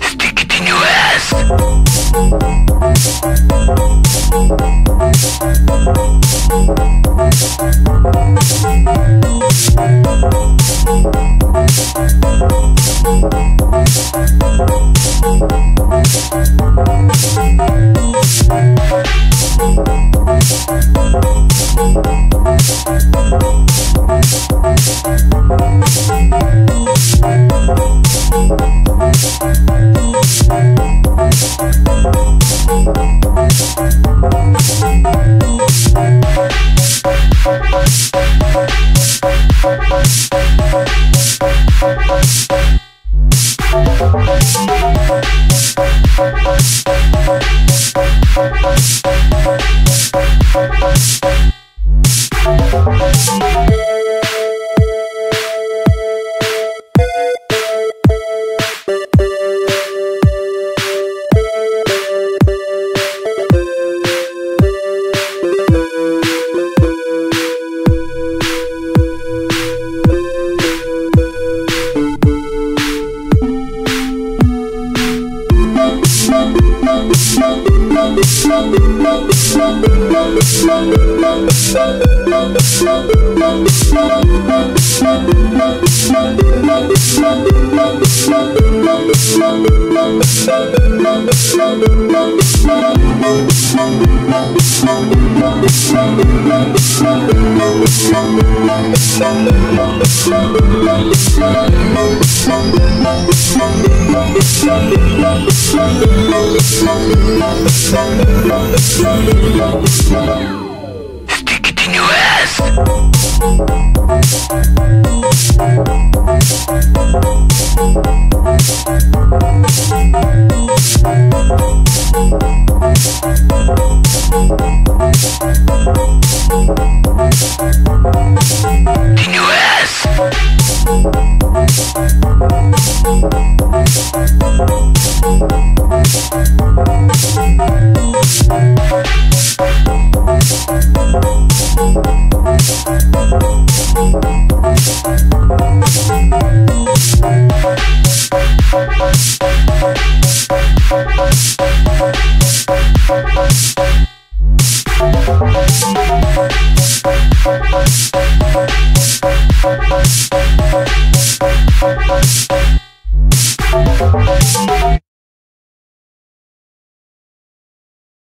Stick it in your ass. Bye. Thank you. Stick it in your ass. In Bye.